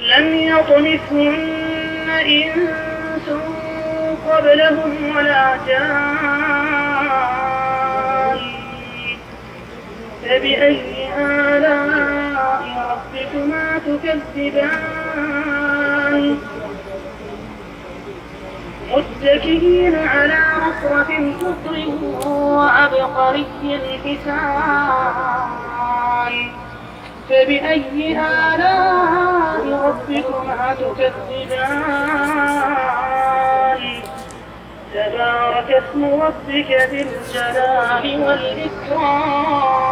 لم يطمثهن إنس قبلهم ولا جان. فبأي آلاء ربكما تكذبان؟ متكئين على رفرف خضر وعبقري حسان فبأي آلاء ربكما تكذبان تبارك اسم ربك ذي الجلال والإكرام